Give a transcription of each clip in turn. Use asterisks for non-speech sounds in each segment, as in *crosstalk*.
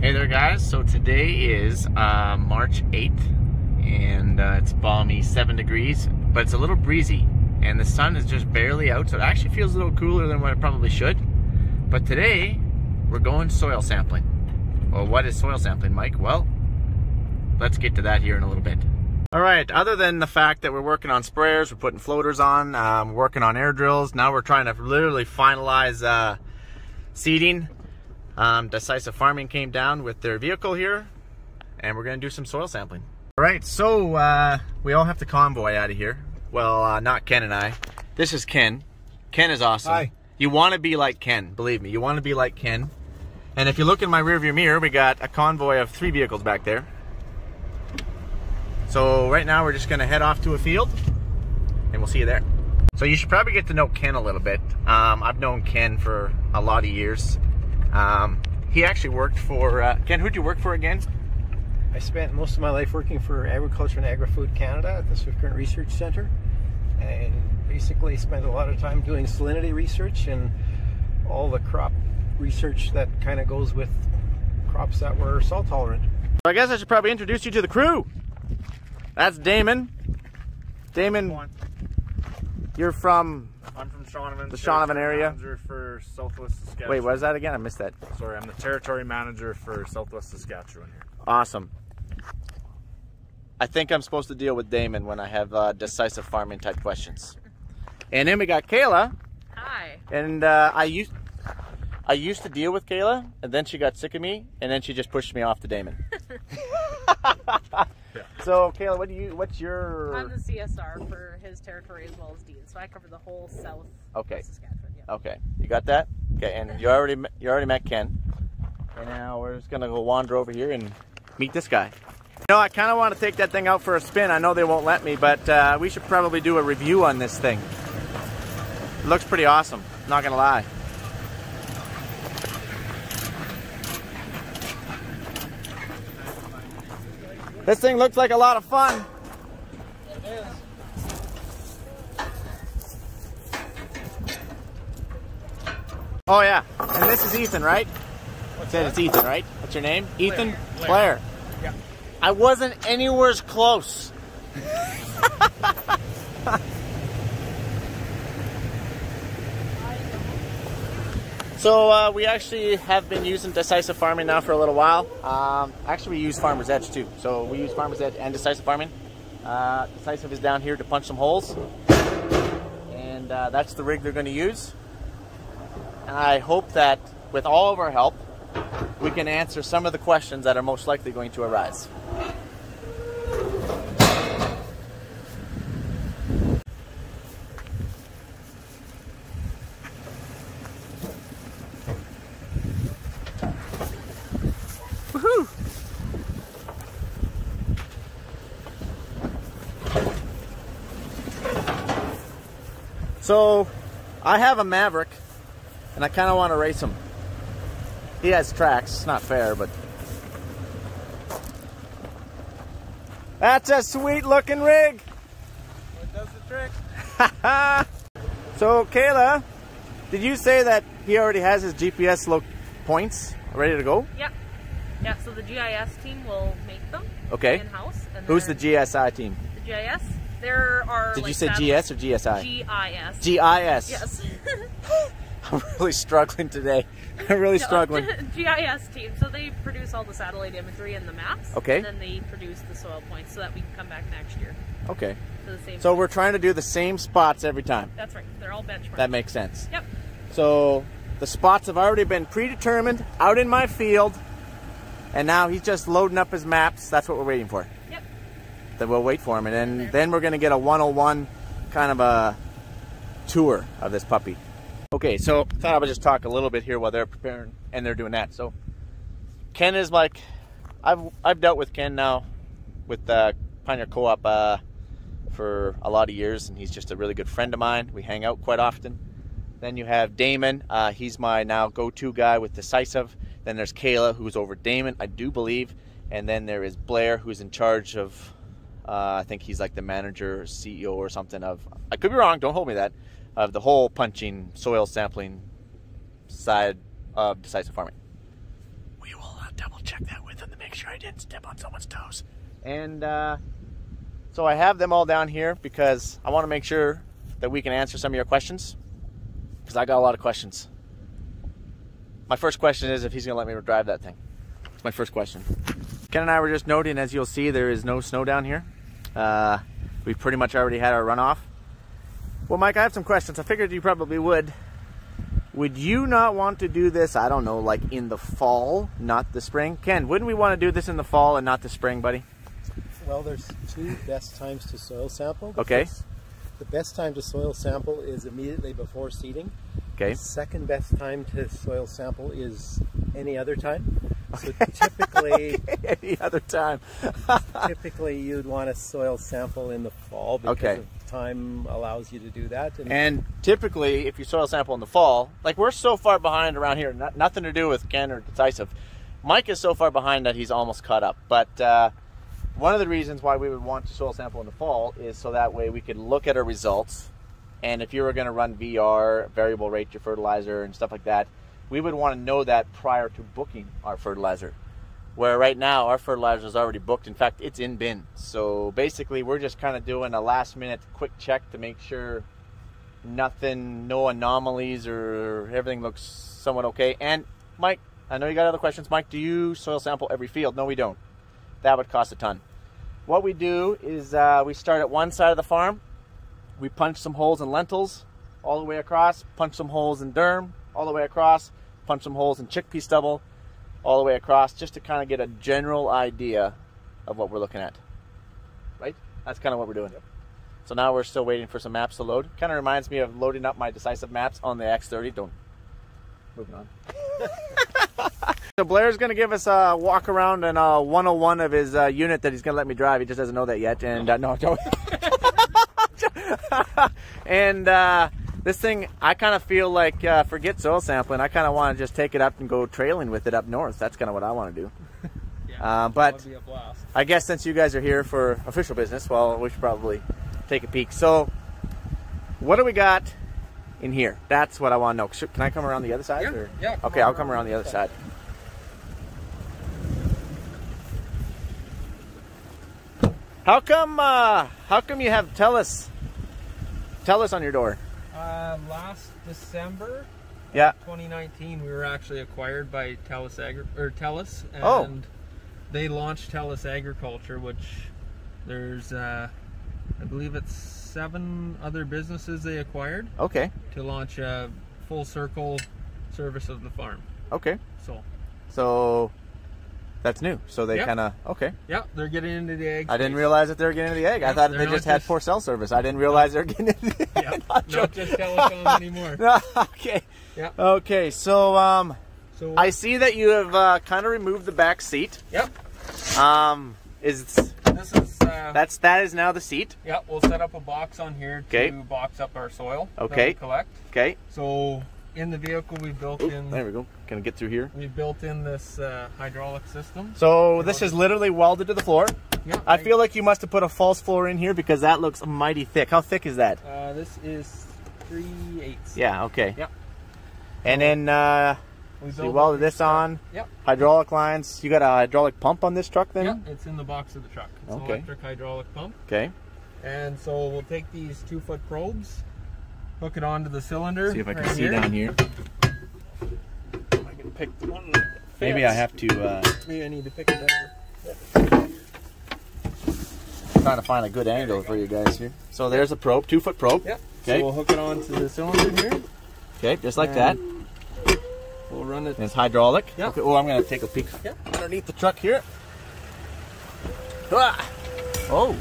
Hey there guys, so today is uh, March 8th and uh, it's balmy 7 degrees, but it's a little breezy and the sun is just barely out so it actually feels a little cooler than what it probably should. But today we're going soil sampling. Well, what is soil sampling, Mike? Well, let's get to that here in a little bit. All right, other than the fact that we're working on sprayers, we're putting floaters on, um, working on air drills, now we're trying to literally finalize uh, seeding um, Decisive Farming came down with their vehicle here, and we're going to do some soil sampling. All right, so uh, we all have to convoy out of here. Well, uh, not Ken and I. This is Ken. Ken is awesome. Hi. You want to be like Ken, believe me. You want to be like Ken. And if you look in my rearview mirror, we got a convoy of three vehicles back there. So right now we're just going to head off to a field, and we'll see you there. So you should probably get to know Ken a little bit. Um, I've known Ken for a lot of years. Um, he actually worked for, uh, Ken, who'd you work for again? I spent most of my life working for Agriculture and Agri-Food Canada at the Swift Current Research Center and basically spent a lot of time doing salinity research and all the crop research that kind of goes with crops that were salt tolerant. I guess I should probably introduce you to the crew. That's Damon. Damon, you're from, I'm from Shaunavon. The Shaunavon territory area? Manager for Southwest Saskatchewan. wait, what is that again? I missed that. Sorry, I'm the territory manager for Southwest Saskatchewan here. Awesome. I think I'm supposed to deal with Damon when I have uh, decisive farming type questions. And then we got Kayla, Hi. and uh, I used I used to deal with Kayla, and then she got sick of me, and then she just pushed me off to Damon. *laughs* *laughs* So Kayla, what do you? What's your? I'm the CSR for his territory as well as Dean, so I cover the whole south Okay. of Saskatchewan. Yeah. Okay, you got that? Okay, and you already you already met Ken. And now we're just gonna go wander over here and meet this guy. You know, I kind of want to take that thing out for a spin. I know they won't let me, but uh, we should probably do a review on this thing. It looks pretty awesome. Not gonna lie. This thing looks like a lot of fun. Oh yeah, and this is Ethan, right? What's Said it's Ethan, right? What's your name? Ethan Claire. Yeah. I wasn't anywhere close. *laughs* so uh, we actually have been using Decisive Farming now for a little while. Um, actually, we use Farmer's Edge too. So we use Farmer's Edge and Decisive Farming. Uh, Decisive is down here to punch some holes, and uh, that's the rig they're going to use. And I hope that with all of our help, we can answer some of the questions that are most likely going to arise. So, I have a Maverick, and I kind of want to race him. He has tracks. It's not fair, but that's a sweet looking rig. What does the trick? *laughs* so Kayla, did you say that he already has his GPS points ready to go? Yep. Yeah, so the GIS team will make them Okay. in-house. Who's the GSI team? the GIS? There are Did like you say GS or GSI? GIS. GIS. yes. *laughs* *laughs* I'm really struggling today. I'm really struggling. *laughs* GIS team. So they produce all the satellite imagery and the maps. Okay. And then they produce the soil points so that we can come back next year Okay. to the same. So we're trying to do the same spots every time. That's right. They're all benchmarked. That makes sense. Yep. So the spots have already been predetermined out in my field, and now he's just loading up his maps. That's what we're waiting for. Then we'll wait for him, and then then we're gonna get a 101 kind of a tour of this puppy. Okay, so thought I would just talk a little bit here while they're preparing and they're doing that. So Ken is like, I've I've dealt with Ken now with uh, Pioneer Co-op uh, for a lot of years, and he's just a really good friend of mine. We hang out quite often. Then you have Damon. Uh, he's my now go-to guy with Decisive. Then there's Kayla, who's over Damon, I do believe. And then there is Blair, who's in charge of, uh, I think he's like the manager, CEO, or something of. I could be wrong. Don't hold me that. Of the whole punching, soil sampling side of Decisive Farming. We will let double check that with him to make sure I didn't step on someone's toes. And uh, so I have them all down here because I want to make sure that we can answer some of your questions because I got a lot of questions. My first question is if he's going to let me drive that thing. It's my first question. Ken and I were just noting, as you'll see, there is no snow down here. Uh, we've pretty much already had our runoff. Well, Mike, I have some questions. I figured you probably would. Would you not want to do this, I don't know, like in the fall, not the spring? Ken, wouldn't we want to do this in the fall and not the spring, buddy? Well, there's two best times to soil sample. The Okay. first- the best time to soil sample is immediately before seeding. Okay. The second best time to soil sample is any other time. So *laughs* typically, Any other time. *laughs* typically you'd want a soil sample in the fall because Okay. time allows you to do that. And, And typically, if you soil sample in the fall, like we're so far behind around here, not, nothing to do with Ken or Decisive. Mike is so far behind that he's almost caught up. But uh, one of the reasons why we would want to soil sample in the fall is so that way we could look at our results. And if you were going to run VR, variable rate your fertilizer, and stuff like that, we would want to know that prior to booking our fertilizer. Where right now our fertilizer is already booked. In fact, it's in bin. So basically, we're just kind of doing a last minute quick check to make sure nothing, no anomalies, or everything looks somewhat okay. And Mike, I know you got other questions. Mike, do you soil sample every field? No, we don't. That would cost a ton. What we do is uh, we start at one side of the farm. We punch some holes in lentils all the way across, punch some holes in durum all the way across, punch some holes in chickpea stubble all the way across, just to kind of get a general idea of what we're looking at. Right? That's kind of what we're doing. Yep. So now we're still waiting for some maps to load. Kind of reminds me of loading up my decisive maps on the X30. Don't. Moving on. *laughs* so Blair's going to give us a walk around and a 101 of his uh, unit that he's going to let me drive. He just doesn't know that yet. And uh, no, Joe. *laughs* and uh, this thing, I kind of feel like uh, forget soil sampling. I kind of want to just take it up and go trailing with it up north. That's kind of what I want to do. *laughs* Uh, but be a blast. I guess since you guys are here for official business, well, we should probably take a peek. So, what do we got in here? That's what I want to know. Should- Can I come around the other side? Yeah, or- yeah, Okay, I'll come around the other side. How come? Uh, how come you have Telus? Telus on your door. Uh, last December, Yeah. 2019, we were actually acquired by Telus Agri- or Telus, and Oh. they launched Telus Agriculture, which there's, uh, I believe it's seven other businesses they acquired Okay. to launch a full circle service of the farm. Okay. So, So that's new. So they Yeah. kind of okay. yeah, they're getting into the egg. I didn't realize that they were getting into the egg. I thought they're they not just had just- poor cell service. I didn't realize they were getting into the egg. *laughs* I'm not joking. just telecom *laughs* anymore. No, okay. Yeah. Okay. So um, So, I see that you have uh, kind of removed the back seat. yep, Um, is this is. Uh, that's that is now the seat? Yep. we'll set up a box on here Okay. to box up our soil that Okay. we collect. Okay. So in the vehicle, we built Oop, in there we go. Can I get through here? we built in this uh, hydraulic system. So this is literally welded to the floor. Yeah, I feel like you must have put a false floor in here because that looks mighty thick. How thick is that? uh, this is three eighths. Yeah. Okay. Yep. And then uh, we so you welded this on. Yep. Hydraulic lines. You got a hydraulic pump on this truck then? Yep, it's in the box of the truck. It's an Okay. electric hydraulic pump. Okay. And so we'll take these two foot probes, hook it onto the cylinder. See if I can right see here. down here. I can pick the one that Maybe I have to uh, Maybe I need to pick it better. try to find a good angle for you guys here. So there's a probe, two foot probe. Yep. Okay. So we'll hook it onto the cylinder here. Okay, just like that. We'll run it. And it's hydraulic. Yeah. Okay. Oh, I'm gonna take a peek Yeah. underneath the truck here. Ah! Oh.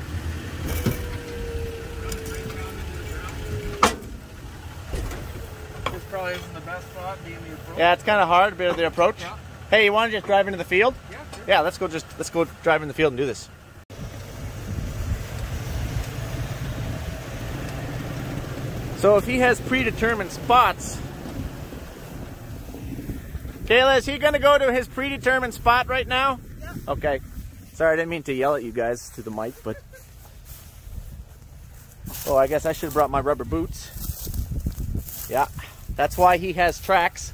Probably isn't the best spot being the approach. Yeah, it's kind of hard, of the approach. Yeah. Hey, you want to just drive into the field? Yeah, sure. Yeah, let's go. Just let's go drive in the field and do this. So if he has predetermined spots, Kayla, is he going to go to his predetermined spot right now? Yeah. Okay. Sorry, I didn't mean to yell at you guys through the mic, but *laughs* oh, I guess I should have brought my rubber boots. Yeah, that's why he has tracks.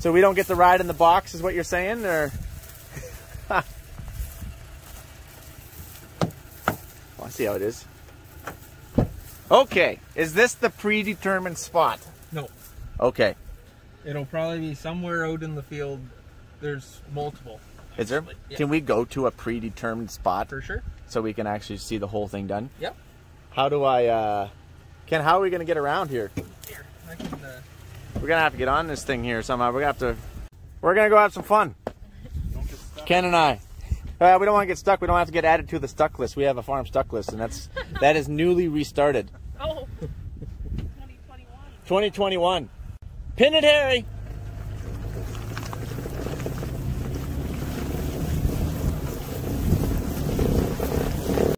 So we don't get to ride in the box, is what you're saying, or? *laughs* well, I see how it is. Okay, is this the predetermined spot? No, Okay, it'll probably be somewhere out in the field. There's multiple is there? Yeah. Can we go to a predetermined spot for sure. so we can actually see the whole thing done? Yep. How do I, uh, Ken, how are we gonna get around here? Here, I can. Uh, We're gonna have to get on this thing here somehow. We're gonna have to. We're gonna go have some fun. Ken and I. Uh, we don't want to get stuck. We don't have to get added to the stuck list. We have a farm stuck list, and that's that is newly restarted. Oh. 2021. 2021. Pin it, Harry.